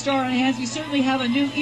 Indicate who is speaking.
Speaker 1: star on hands. We certainly have a new